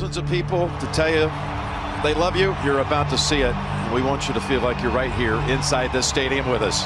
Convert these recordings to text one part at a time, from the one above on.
thousands of people to tell you they love you. You're about to see it. We want you to feel like you're right here inside this stadium with us.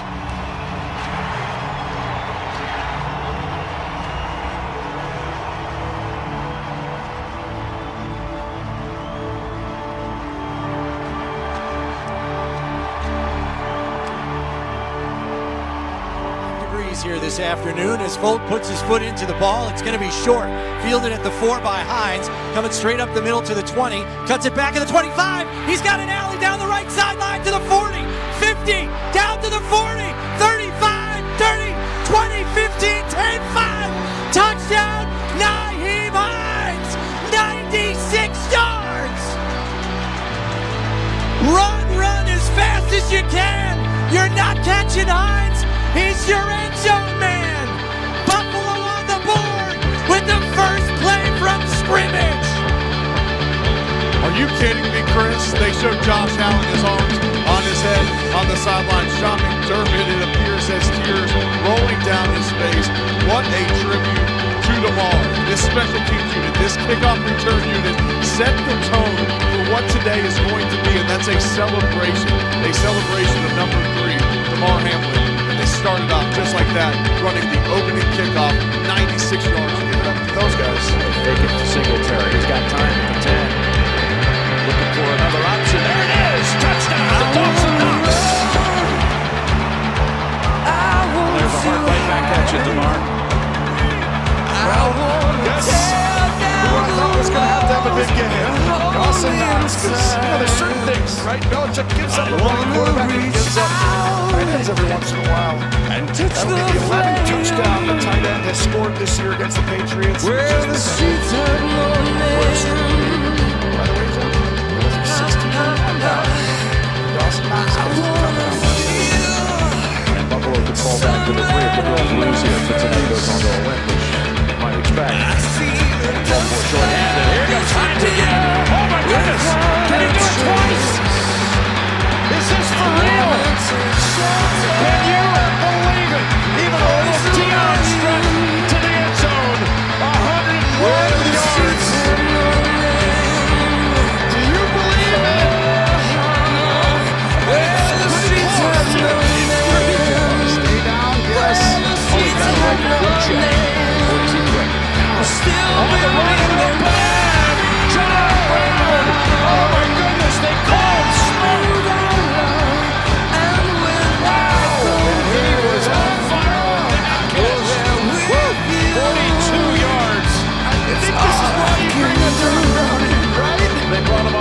Here this afternoon as Folk puts his foot into the ball. It's going to be short. Fielded at the four by Hines. Coming straight up the middle to the 20. Cuts it back at the 25. He's got an alley down the right sideline to the 40. 50. Down to the 40. 35. 30. 20. 15. 10. 5. Touchdown. Nyheim Hines. 96 yards. Run, run as fast as you can. You're not catching Hines. He's your you kidding me, Chris? They showed Josh Allen his arms on his head on the sideline. Sean McDermott, it appears, has tears rolling down his face. What a tribute to Damar. This special teams unit, this kickoff return unit set the tone for what today is going to be, and that's a celebration. A celebration of number three, Damar Hamlin. And they started off just like that, running the opening kickoff, 96 at you, Damar. Yes. Who I thought was going to have to have a big game. Dawson Knox. Because, you know, there's certain things, right? Belichick gives up a running quarterback and gives up tight ends every once in a while. And that would be the 11th touchdown the tight end has scored this year against the Patriots. Where the streets have no name. Think this is why you bring Brown in, right? They brought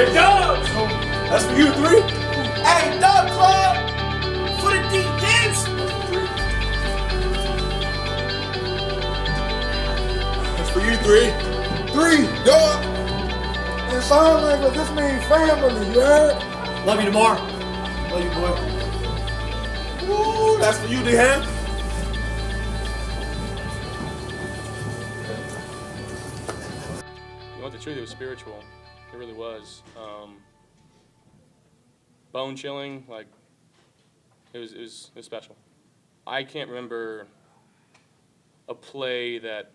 Hey, Dubs! That's for you, three. Hey, Dub Club! For the defense! That's for you three. Three, dog. In sign language, this means family, you? Love you tomorrow. Love you, boy. Ooh, that's for you, D-Han. You want? The truth, it was spiritual. It really was. Um, bone chilling, like it was, it was, it was special. I can't remember a play that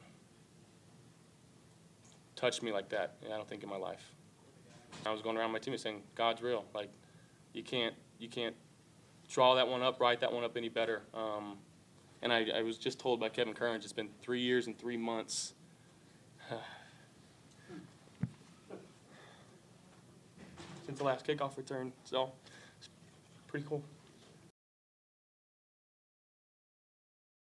touched me like that. I don't think in my life. I was going around my team saying, "God's real." Like you can't, you can't draw that one up, write that one up any better. Um, and I, I was just told by Kevin Curran, it's been three years and three months. Since the last kickoff return. So it's pretty cool.